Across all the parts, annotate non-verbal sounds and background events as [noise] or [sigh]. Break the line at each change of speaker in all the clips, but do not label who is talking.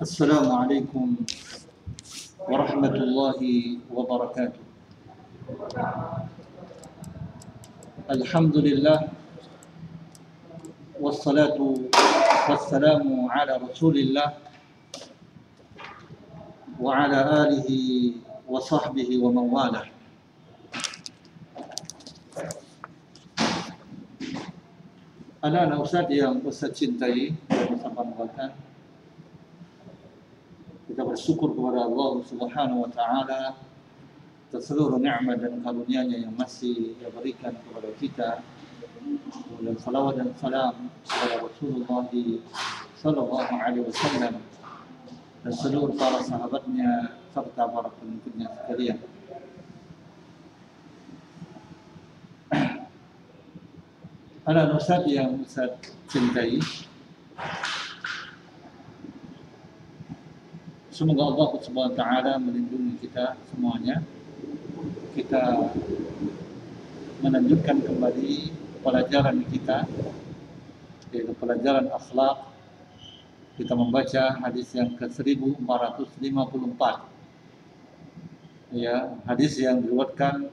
السلام عليكم ورحمة الله وبركاته. الحمد لله والصلاة والسلام على رسول الله وعلى آله وصحبه ومن والاه. Ustaz yang Ustaz cintai dan banggakan Kita bersyukur kepada Allah Subhanahu wa taala atas seluruh nikmat dan karunia-Nya yang masih Dia berikan kepada kita. Dan salawat dan salam kepada Rasulullah sallallahu alaihi wasallam dan seluruh para sahabatnya serta para pengikutnya sekalian. Anak Ustaz yang Ustaz cintai Semoga Allah taala melindungi kita semuanya. Kita melanjutkan kembali pelajaran kita yaitu pelajaran akhlak. Kita membaca hadis yang ke-1454. Ya, hadis yang diriwayatkan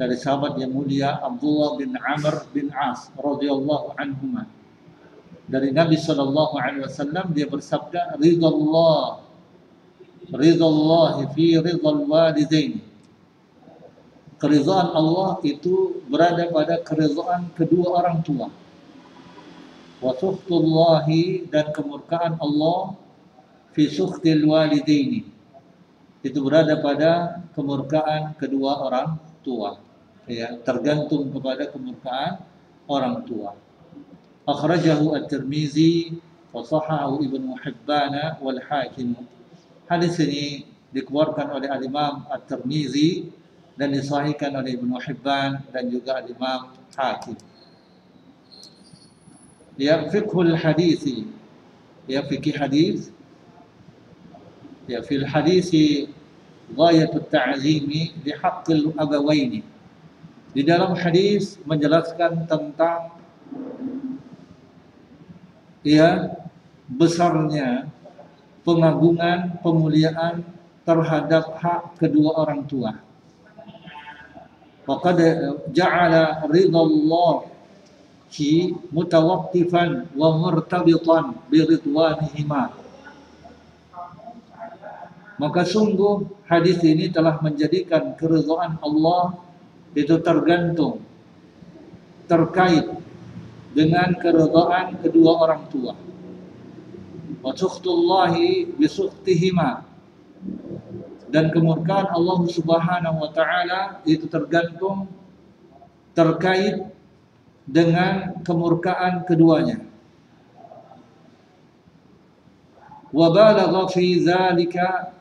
dari sahabat yang mulia Abdullah bin Amr bin As radhiyallahu anhuma. Dari Nabi sallallahu alaihi wasallam dia bersabda, "Ridallah ridha fi ridha walidain. Keridhaan Allah itu berada pada keridhaan kedua orang tua. Wa sukhtullahi dan kemurkaan Allah fi sukhtil walidaini. Itu berada pada kemurkaan kedua orang tua. Ya, tergantung kepada kemurkaan orang tua. Akhrajahu At-Tirmizi wa sahahu Ibnu Hibban wal Hakim. Hadis ini dikeluarkan oleh Al-Imam At-Tirmizi dan disahihkan oleh Ibnu Hibban dan juga Al-Imam Hakim. Ya fiqhul hadisi. Ya fikih hadis. Ya fil hadisi ghayatut ta'zimi li haqqil abawaini. Di dalam hadis menjelaskan tentang ya besarnya pengagungan, pemuliaan terhadap hak kedua orang tua. Faqad ja'ala ridallah ki mutawaqqifan wa murtabitan bi ridwanihima. Maka sungguh hadis ini telah menjadikan keridhaan Allah itu tergantung terkait dengan keridhaan kedua orang tua wa sukhtullahi bi sukhtihima dan kemurkaan Allah Subhanahu wa taala itu tergantung terkait dengan kemurkaan keduanya. Wa balagha fi dzalika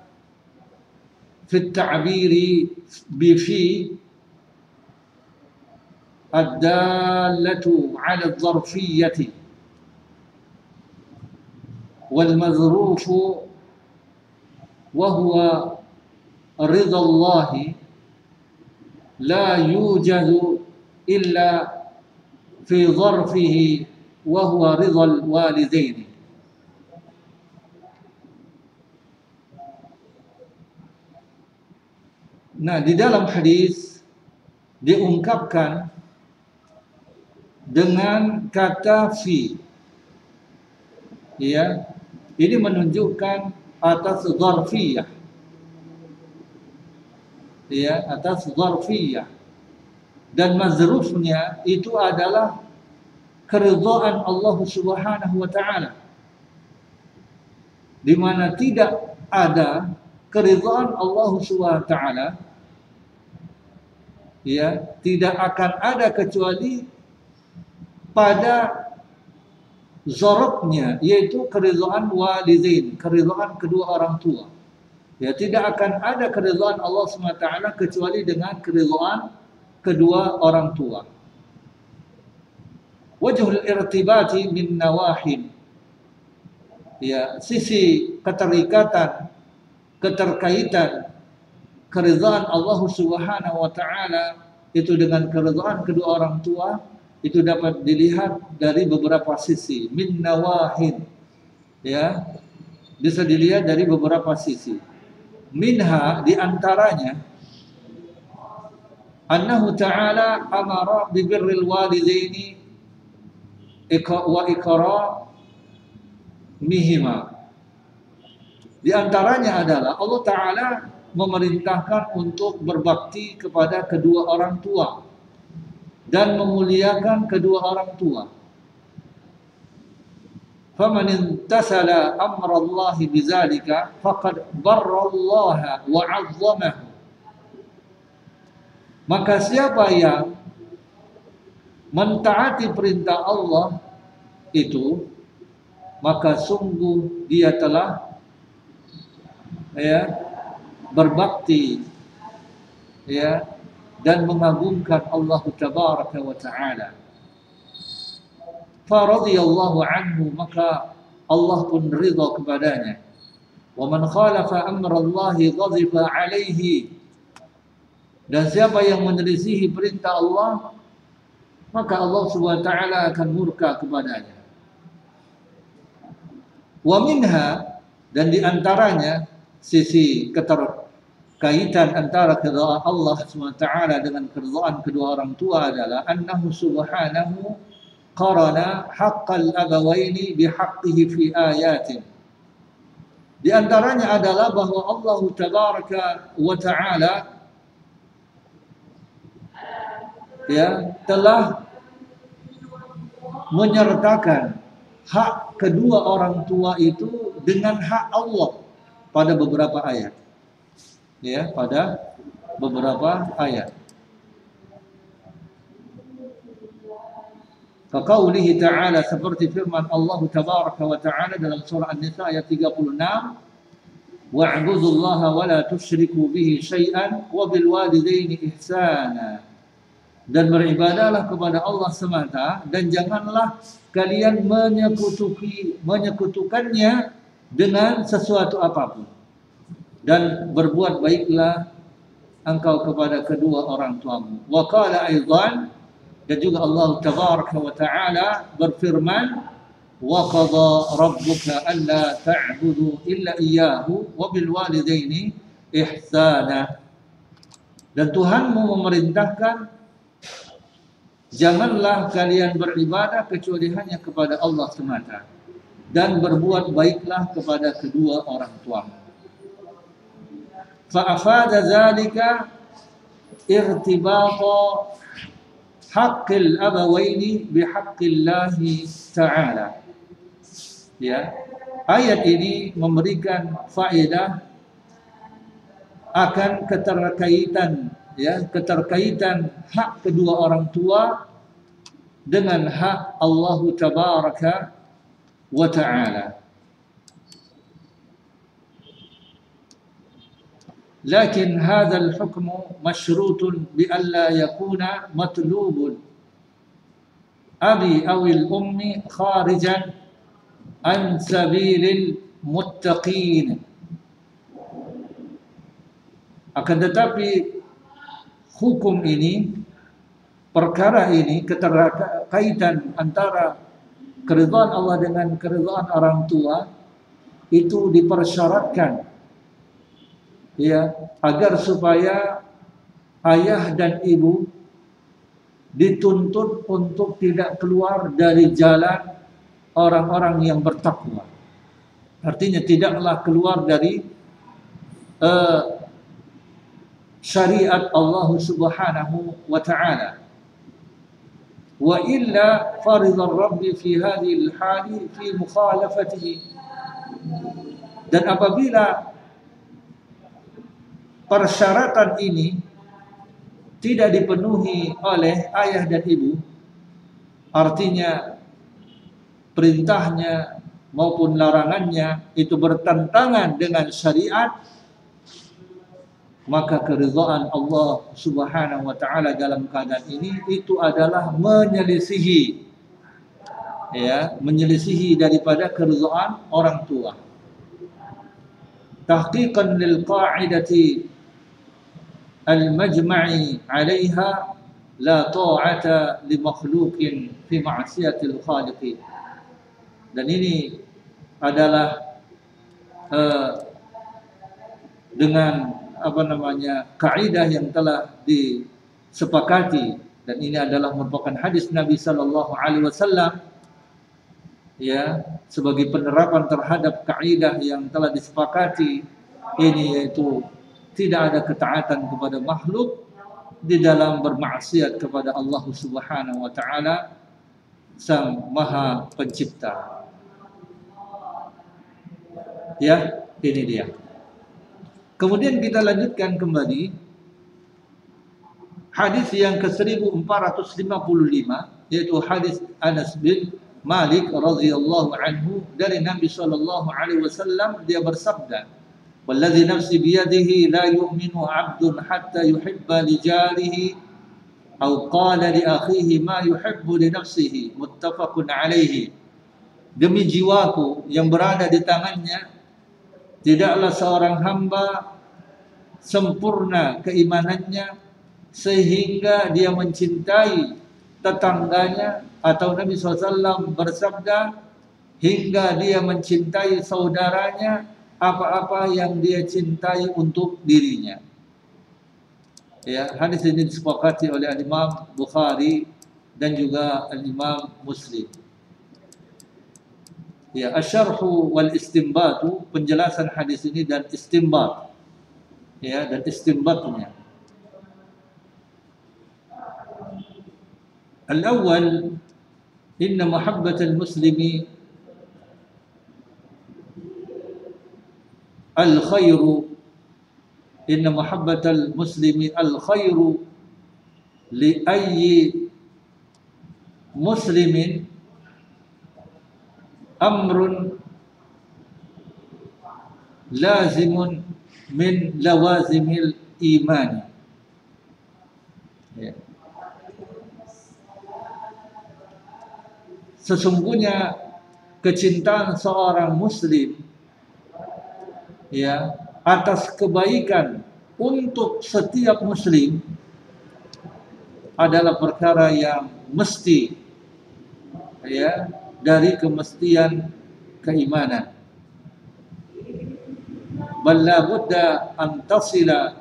fi at-ta'biri bi fi ad-dallatu 'ala ad-dharfiyyati والمذروف وهو رضا الله لا يوجد إلا في ظرفه وهو رضا الوالدين Nah, di dalam hadis diungkapkan dengan kata fi. Ya, ini menunjukkan atas zarfiyah. Ya, atas zarfiyah. Dan mazrufnya itu adalah keridhaan Allah Subhanahu wa taala. Di mana tidak ada keridhaan Allah Subhanahu wa taala ya, tidak akan ada kecuali pada zorobnya yaitu keridhaan walidain, keridhaan kedua orang tua. Ya tidak akan ada keridhaan Allah SWT kecuali dengan keridhaan kedua orang tua. Wajhul irtibati min nawahin. Ya, sisi keterikatan, keterkaitan keridhaan Allah Subhanahu wa taala itu dengan keridhaan kedua orang tua itu dapat dilihat dari beberapa sisi min nawahin ya bisa dilihat dari beberapa sisi. Minha di antaranya annahu ta'ala amara bi birril walidaini wa ikra mihima. Di antaranya adalah Allah Ta'ala memerintahkan untuk berbakti kepada kedua orang tua dan memuliakan kedua orang tua. فمن امتثل أمر الله بذلك فقد بر الله وعظمه maka siapa yang mentaati perintah Allah itu maka sungguh dia telah ya berbakti ya dan mengagungkan Allah tabaraka wa taala. Faradiyallahu anhu maka Allah pun ridha kepadanya. Wa man khalafa amra Allah ghadiba alaihi dan siapa yang menyelisihi perintah Allah maka Allah Subhanahu wa taala akan murka kepadanya. Wa minha dan di antaranya sisi keterkaitan antara keridhaan Allah taala dengan keridhaan kedua orang tua adalah annahu subhanahu qarana haqqal abawaini bihaqqihi fi ayatin. Di antaranya adalah bahwa Allah tabaraka wa taala ya telah menyertakan hak kedua orang tua itu dengan hak Allah pada beberapa ayat. Ya, pada beberapa ayat. Kaqaulihi ta'ala seperti firman Allah tabaraka wa ta'ala dalam surah An-Nisa ayat 36 Wa'budullaha wa la tusyriku bihi syai'an wa bil walidaini ihsana dan beribadahlah kepada Allah semata dan janganlah kalian menyekutuki menyekutukannya dengan sesuatu apa pun dan berbuat baiklah engkau kepada kedua orang tuamu. Wa qala aidan dan juga Allah tabaraka wa taala berfirman wa qada rabbuka alla ta'budu illa iyyahu wa bil walidaini ihsana. Dan Tuhanmu memerintahkan janganlah kalian beribadah kecuali hanya kepada Allah semata dan berbuat baiklah kepada kedua orang tuamu afada zalika irtibata haqqil abawaini bihaqqillahi ta'ala. Ya. Ayat ini memberikan faedah akan keterkaitan ya, keterkaitan hak kedua orang tua dengan hak Allah tabaraka wa ta'ala. لكن هذا الحكم مشروط بألا يكون مطلوب أبي أو الأم خارجا عن سبيل المتقين akan tetapi hukum ini perkara ini keterkaitan antara keridhaan Allah dengan keridhaan orang tua itu dipersyaratkan ya agar supaya ayah dan ibu dituntut untuk tidak keluar dari jalan orang-orang yang bertakwa. Artinya tidaklah keluar dari uh, syariat Allah Subhanahu wa taala. Wa illa faridha Rabbi fi hadhihi al-hali fi mukhalafatihi. Dan apabila persyaratan ini tidak dipenuhi oleh ayah dan ibu, artinya perintahnya maupun larangannya itu bertentangan dengan syariat, maka keridhaan Allah Subhanahu wa taala dalam keadaan ini itu adalah menyelisihi ya, menyelisihi daripada keridhaan orang tua. Tahqiqan lil qa'idati al-majma'i 'alaiha la ta'ata li makhluqin fi ma'siyatil khaliqi. Dan ini adalah uh, dengan apa namanya kaidah yang telah disepakati dan ini adalah merupakan hadis Nabi sallallahu alaihi wasallam ya sebagai penerapan terhadap kaidah yang telah disepakati ini yaitu tidak ada ketaatan kepada makhluk di dalam bermaksiat kepada Allah Subhanahu wa taala sang Maha Pencipta. Ya, ini dia. Kemudian kita lanjutkan kembali hadis yang ke-1455 yaitu hadis Anas bin Malik radhiyallahu anhu dari Nabi sallallahu alaihi wasallam dia bersabda La yu'minu 'abdun hatta yuhibba li jarihi aw qala li akhihi ma yuhibbu li nafsihi muttafaqun alaihi Demi jiwaku yang berada di tangannya Tidaklah seorang hamba sempurna keimanannya sehingga dia mencintai tetangganya atau Nabi SAW bersabda hingga dia mencintai saudaranya apa-apa yang dia cintai untuk dirinya. Ya, hadis ini disepakati oleh Imam Bukhari dan juga Imam Muslim. Ya, asyarhu wal istimbatu penjelasan hadis ini dan istimbat. Ya, dan istimbatnya. Al-awwal inna mahabbatal muslimi al-khairu inna mahabbatal muslimi al-khairu li ayyi muslimin amrun lazimun min lawazimil iman. Ya. Sesungguhnya kecintaan seorang muslim ya atas kebaikan untuk setiap muslim adalah perkara yang mesti ya dari kemestian keimanan. Bal la an tasila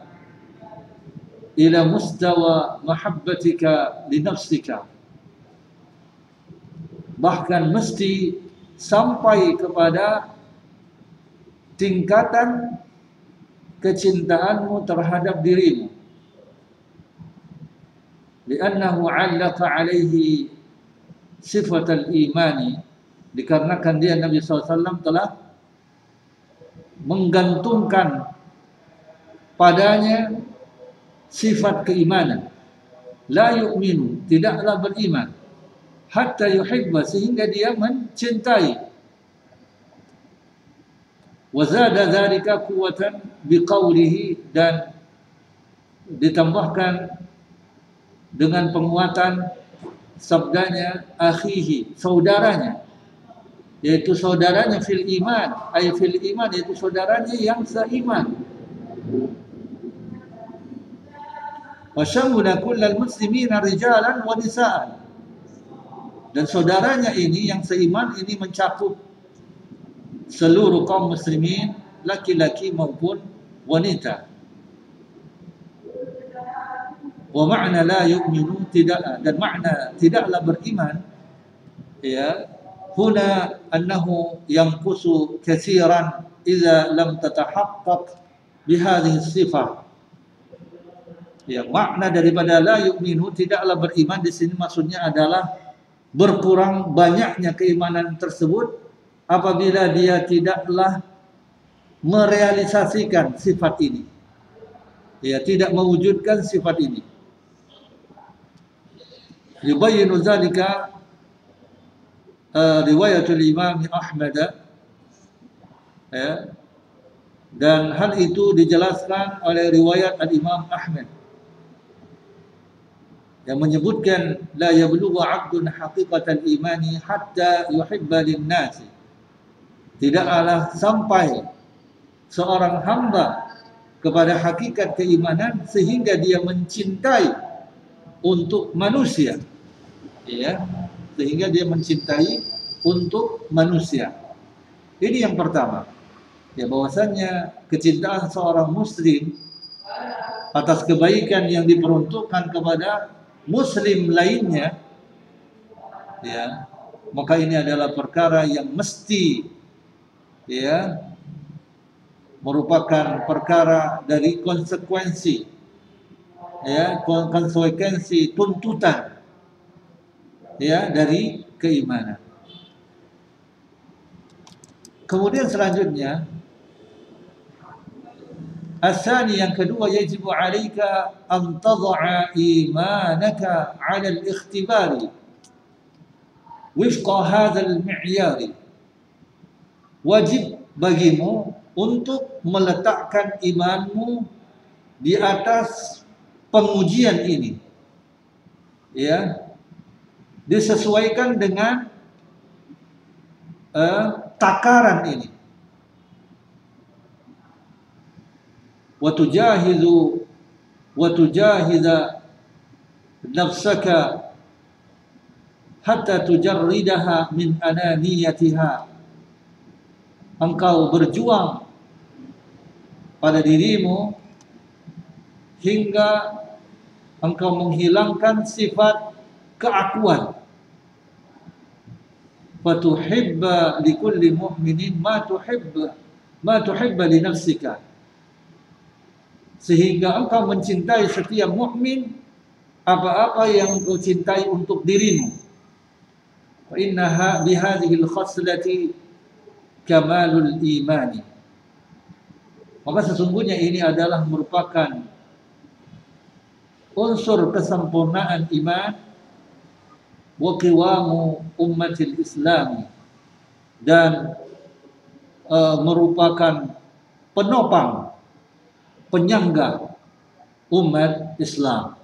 ila mustawa mahabbatika li nafsika. Bahkan mesti sampai kepada tingkatan kecintaanmu terhadap dirimu. Liannahu 'allaqa 'alaihi sifat al-imani dikarenakan dia Nabi SAW telah menggantungkan padanya sifat keimanan. La yu'minu tidaklah beriman. Hatta yuhibba sehingga dia mencintai wa zada dzalika quwwatan biqaulihi dan ditambahkan dengan penguatan sabdanya akhihi saudaranya yaitu saudaranya fil iman. Ay fil iman yaitu saudaranya yang seiman. Wa syamula kullal muslimina rijalan wa nisaan. Dan saudaranya ini yang seiman ini mencakup seluruh kaum muslimin laki-laki maupun wanita. Wa makna la yu'minu tidak dan makna tidaklah beriman ya huna annahu yanqusu katsiran idza lam tatahaqqaq bihadhihi sifah ya makna daripada la yu'minu tidaklah beriman di sini maksudnya adalah berkurang banyaknya keimanan tersebut apabila dia tidaklah merealisasikan sifat ini. Ya tidak mewujudkan sifat ini. Yubayyinu zalika uh, riwayatul Imam Ahmad ya. Dan hal itu dijelaskan oleh riwayat Al-Imam Ahmad yang menyebutkan la yablughu 'abdun haqiqatal imani hatta yuhibba lin-nas tidaklah sampai seorang hamba kepada hakikat keimanan sehingga dia mencintai untuk manusia. Ya sehingga dia mencintai untuk manusia. Ini yang pertama. Ya bahwasanya kecintaan seorang muslim atas kebaikan yang diperuntukkan kepada muslim lainnya ya maka ini adalah perkara yang mesti ya merupakan perkara dari konsekuensi ya konsekuensi tuntutan ya dari keimanan. Kemudian selanjutnya Asani yang kedua yajibu alika an tad'a imanaka 'ala al-ikhtibari wifqa hadha al-mi'yari wajib bagimu untuk meletakkan imanmu di atas pengujian ini. Ya. Disesuaikan dengan uh, takaran ini. Wa tujahidu wa tujahida nafsaka hatta tujarridaha min ananiyatiha engkau berjuang pada dirimu hingga engkau menghilangkan sifat keakuan fatuhibba likulli mu'minin ma tuhibba ma tuhibba li nafsika sehingga engkau mencintai setiap mukmin apa-apa yang engkau cintai untuk dirimu. Wa innaha bihadhihi al-khaslati kamalul imani. Maka sesungguhnya ini adalah merupakan unsur kesempurnaan iman wa qiwamu ummatil Islam dan uh, merupakan penopang penyangga umat Islam.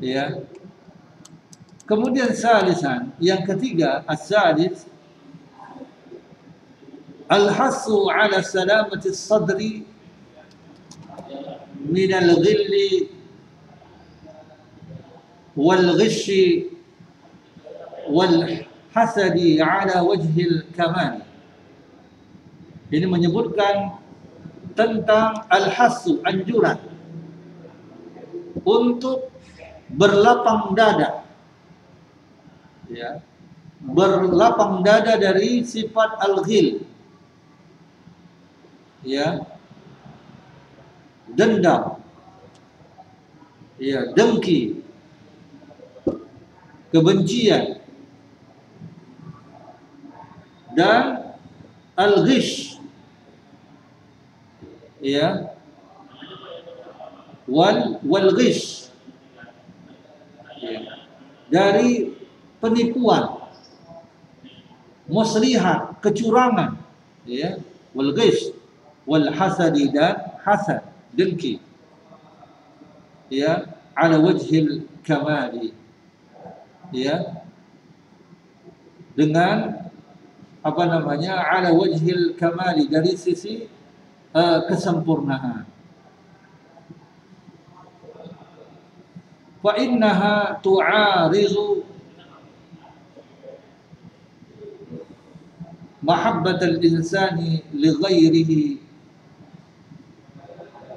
Ya. Kemudian salisan, yang ketiga, as-salis al-hasu ala salamati sadri min al-ghilli wal-ghish wal-hasadi ala wajhil kamal. Ini menyebutkan tentang al-hasu anjuran untuk berlapang dada. Ya. Berlapang dada dari sifat al-ghil ya. Dendam. Ya dengki. Kebencian. Dan al-ghish. Ya. Wal wal ghish ya. dari penipuan. Muslihat kecurangan. Ya. Wal ghish hasadi dan hasad dengki ya ala wajhil kamali ya dengan apa namanya ala wajhil kamali dari sisi uh, kesempurnaan. Fa innaha tu'arizu mahabbat al-insani li ghairihi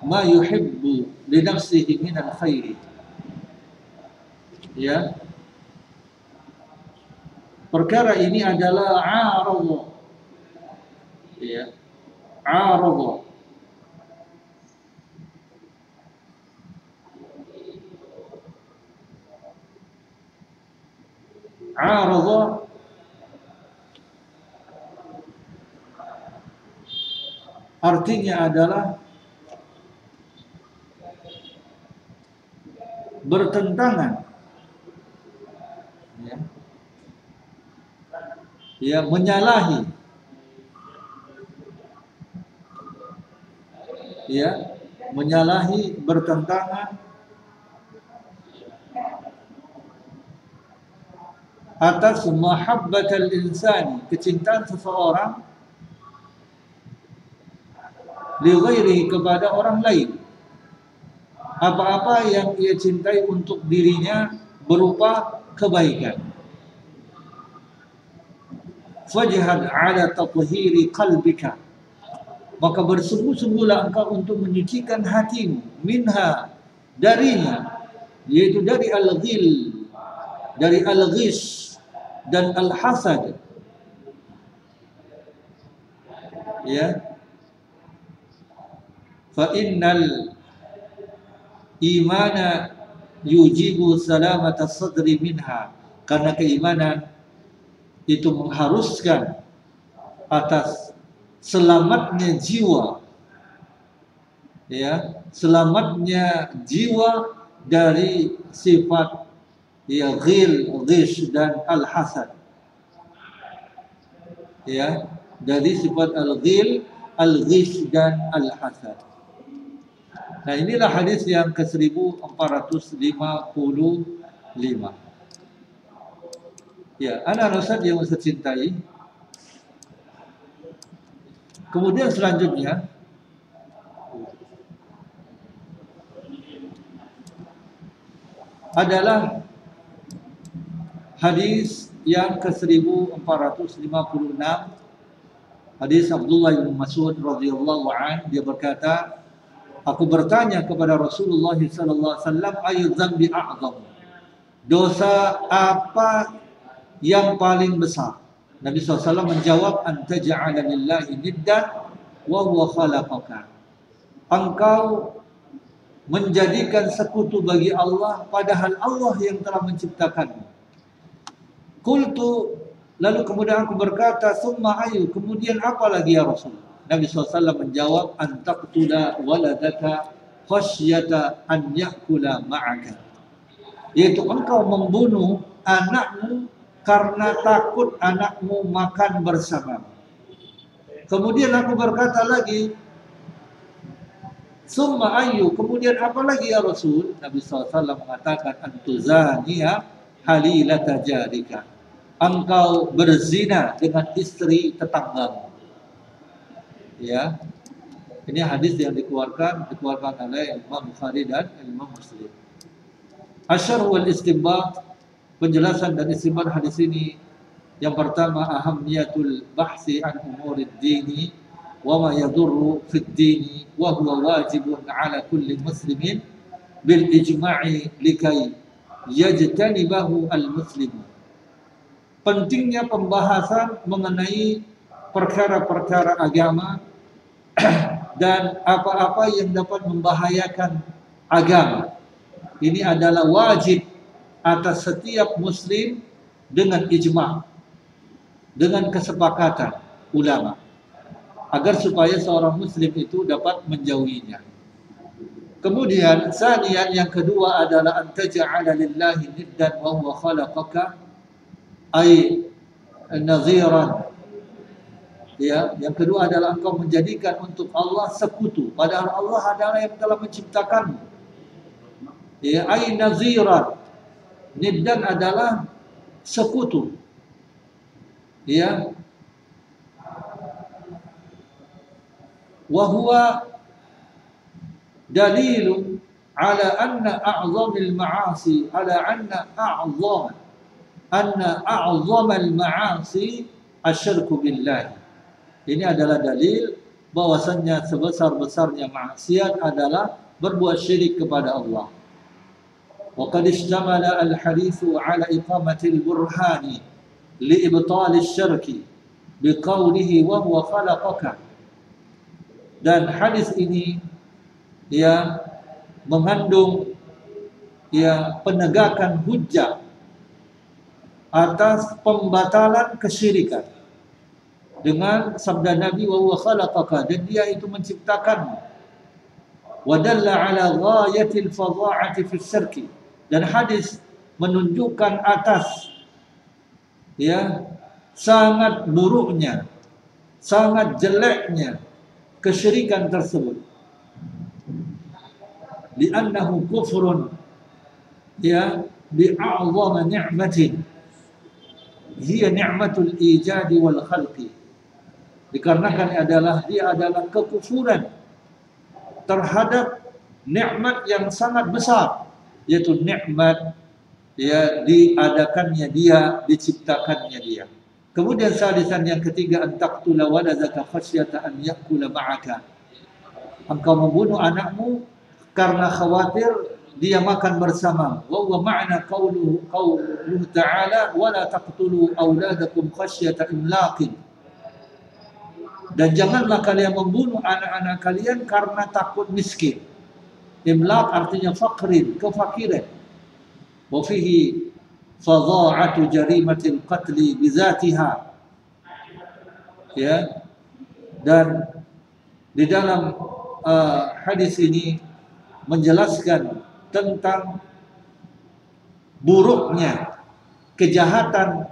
ma yuhibbu li nafsihi min al-khair. Ya. Perkara ini adalah aradha. Ya. Aradha arada artinya adalah bertentangan. Ya, ya menyalahi. Ya menyalahi bertentangan. Atas mahabbatal insani kecintaan seseorang li kepada orang lain apa-apa yang ia cintai untuk dirinya berupa kebaikan. Fajhad ala tathhiri qalbika. Maka bersungguh-sungguhlah engkau untuk menyucikan hatimu minha darinya yaitu dari al-ghil dari al-ghish dan al-hasad. Ya. Fa innal imana yujibu salamata sadri minha. Karena keimanan itu mengharuskan atas selamatnya jiwa. Ya selamatnya jiwa dari sifat ya ghil ghish dan al hasad ya dari sifat al ghil al ghish dan al hasad nah inilah hadis yang ke 1455 ya anak Ustaz yang saya cintai. Kemudian selanjutnya adalah hadis yang ke-1456. Hadis Abdullah bin Mas'ud radhiyallahu an dia berkata aku bertanya kepada Rasulullah sallallahu alaihi wasallam ayu dzambi a'zam dosa apa yang paling besar Nabi SAW menjawab anta ja'ala lillahi niddan wa huwa khalaqaka engkau menjadikan sekutu bagi Allah padahal Allah yang telah menciptakanmu. Kultu lalu kemudian aku berkata summa ayu kemudian apa lagi ya Rasul? Nabi SAW menjawab antaqtula waladaka khasyata an yakula ma'aka. Yaitu engkau membunuh anakmu karena takut anakmu makan bersama. Kemudian aku berkata lagi, Summa ayu. Kemudian apa lagi ya Rasul? Nabi SAW mengatakan antuzaniya halilata jarika. Engkau berzina dengan istri tetanggamu ya. Ini hadis yang dikeluarkan dikeluarkan oleh Imam Bukhari dan Imam Muslim. Asyar wal istimbat penjelasan dan istimbat hadis ini. Yang pertama ahamniyatul bahsi an umurid dini wa ma yadurru fid dini wa huwa wajibun ala kulli muslimin bil ijma'i likai yajtanibahu al muslim. pentingnya pembahasan mengenai perkara-perkara agama [clears throat] dan apa-apa yang dapat membahayakan agama. Ini adalah wajib atas setiap muslim dengan ijma, dengan kesepakatan ulama agar supaya seorang muslim itu dapat menjauhinya. Kemudian sanian yang kedua adalah antaja'ala lillahi niddan wa huwa khalaqaka ay naziran. Ya, yang kedua adalah engkau menjadikan untuk Allah sekutu. Padahal Allah adalah yang telah menciptakan. Ya, Ain Nazirat, Niddan adalah sekutu. Ya. Wahwa dalilu ala anna a'zamil ma'asi ala anna a'zam anna a'zamal ma'asi asyirku billahi ini adalah dalil bahwasannya sebesar-besarnya maksiat adalah berbuat syirik kepada Allah. وقد اشتمل الحديث على إقامة البرهان لإبطال الشرك بقوله وهو خلقك dan hadis ini ya mengandung ya penegakan hujah atas pembatalan kesyirikan dengan sabda Nabi wa huwa khalaqaka dan dia itu menciptakanmu. Wa dalla ala ghayatil fadha'ati fi syirki dan hadis menunjukkan atas ya sangat buruknya sangat jeleknya kesyirikan tersebut. Li'annahu kufrun ya bi'a'zama ni'matin. Hiya ni'matul ijadi wal khalqi dikarenakan adalah dia adalah kekufuran terhadap nikmat yang sangat besar yaitu nikmat ya diadakannya dia diciptakannya dia Kemudian salisan yang ketiga an taqtula waladaka khasyata an yakula ma'aka. Engkau membunuh anakmu karena khawatir dia makan bersama. Wa ma'na qawluhu qawluhu ta'ala wa la taqtulu auladakum khasyata imlaqin. Dan janganlah kalian membunuh anak-anak kalian karena takut miskin. Imlaq artinya fakrin, kefakiran. Wa fihi fadha'atu jarimatil qatli bizatiha ya dan di dalam uh, hadis ini menjelaskan tentang buruknya kejahatan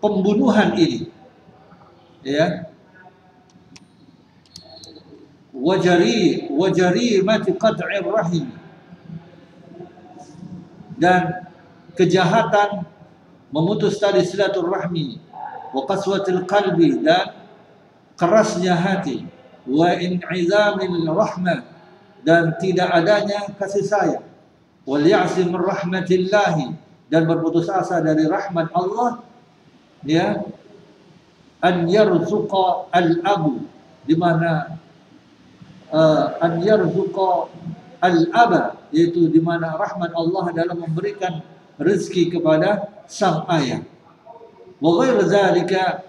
pembunuhan ini ya wajari wajari mati qat'ir rahim dan kejahatan memutus tali silaturahmi wa qaswatil qalbi dan kerasnya hati wa in'izamil rahmah dan tidak adanya kasih sayang. Wal ya'si min rahmatillah dan berputus asa dari rahmat Allah ya an yarzuqa al abu di mana uh, an yarzuqa al aba yaitu di mana rahmat Allah dalam memberikan rezeki kepada sang ayah. Wa ghair zalika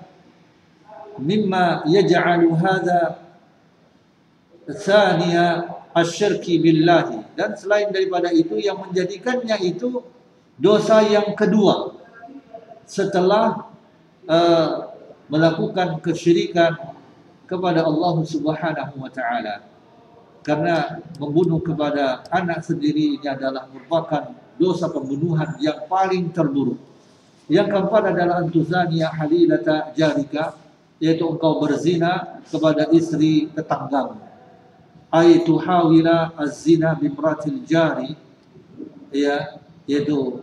mimma yaj'alu hadha thaniya asyirki billahi. Dan selain daripada itu yang menjadikannya itu dosa yang kedua. Setelah uh, melakukan kesyirikan kepada Allah Subhanahu wa taala karena membunuh kepada anak sendiri ini adalah merupakan dosa pembunuhan yang paling terburuk. Yang keempat adalah antuzania halilata jarika, yaitu engkau berzina kepada istri tetanggamu. Aitu hawila az-zina bimratil jari, ya, yaitu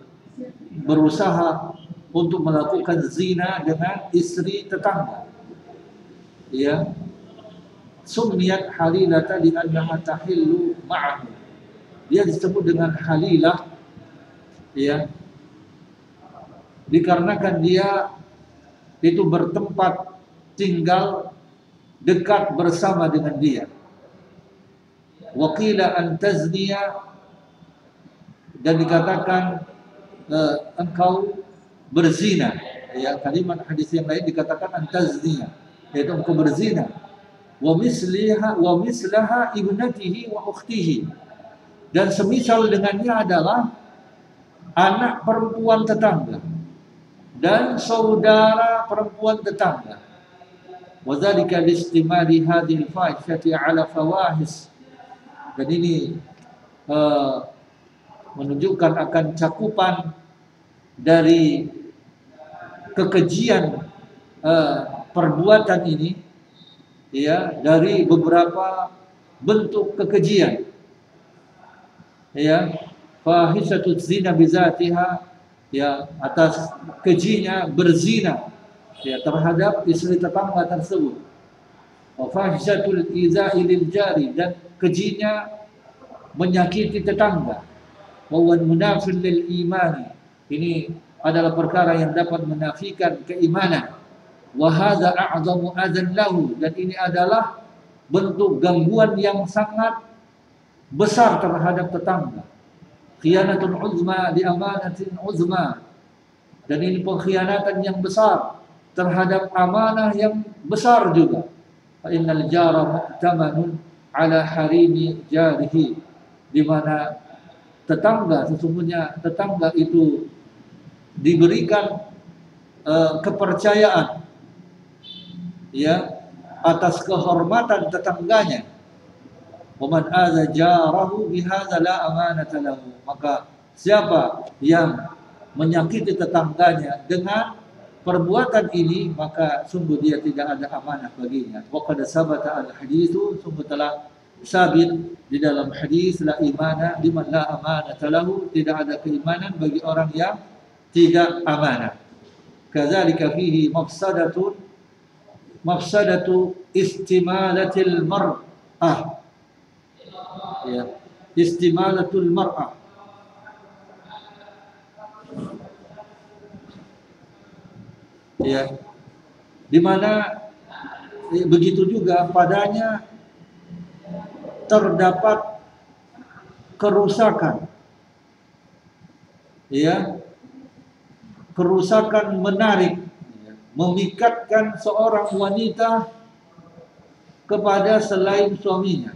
berusaha untuk melakukan zina dengan istri tetangga. Ya. Sumiyat halilata di annaha tahillu ma'ahu. Dia disebut dengan halilah ya. Dikarenakan dia itu bertempat tinggal dekat bersama dengan dia. Wakila antazniya dan dikatakan uh, engkau berzina. Ya kalimat hadis yang lain dikatakan antazniya yaitu engkau berzina dan semisal dengannya adalah anak perempuan tetangga dan saudara perempuan tetangga. Ala. Dan ini uh, menunjukkan akan cakupan dari kekejian uh, perbuatan ini ya dari beberapa bentuk kekejian. Ya fahisatu zina bizatiha ya atas kejinya berzina ya terhadap istri tetangga tersebut. Wa fahisatul iza'i lil jari dan kejinya menyakiti tetangga. Wa wan munafil lil imani ini adalah perkara yang dapat menafikan keimanan wa hadza a'zamu adzan lahu. Dan ini adalah bentuk gangguan yang sangat besar terhadap tetangga. Khianatun uzma di amanatin uzma. Dan ini pengkhianatan yang besar terhadap amanah yang besar juga. Fa innal jara mu'tamanun ala harimi jarihi. Di mana tetangga sesungguhnya tetangga itu diberikan uh, kepercayaan ya atas kehormatan tetangganya Waman adza jarahu bihadza la amanata lahu. Maka siapa yang menyakiti tetangganya dengan perbuatan ini maka sungguh dia tidak ada amanah baginya. Wa qad sabata al haditsu sungguh telah sabit di dalam hadis la imana liman la amanata lahu tidak ada keimanan bagi orang yang tidak amanah. Kadzalika fihi mafsadatun mafsadatu istimalatil mar'ah ya. Istimalatul mar'ah ya. Di mana eh, begitu juga padanya terdapat kerusakan. Ya. Kerusakan menarik memikatkan seorang wanita kepada selain suaminya.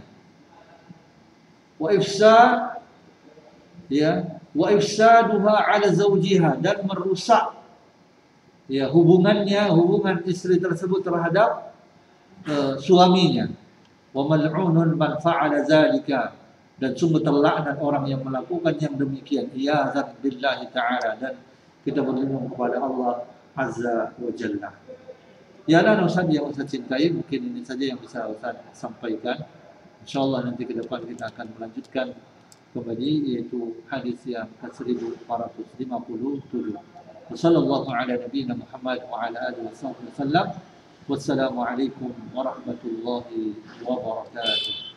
Wa ifsad ya wa ifsaduha ala zawjiha dan merusak ya hubungannya hubungan istri tersebut terhadap uh, suaminya. Wa mal'unun man fa'ala zalika dan sungguh terlaknat orang yang melakukan yang demikian. Iyazan billahi ta'ala dan kita berlindung kepada Allah azza wa jalla. Ya lah Ustaz yang Ustaz cintai mungkin ini saja yang bisa Ustaz sampaikan. Insyaallah nanti ke depan kita akan melanjutkan kembali yaitu hadis yang ke-1457 Wassallallahu ala nabiyina Muhammad wa ala alihi wasallam Wassalamualaikum warahmatullahi wabarakatuh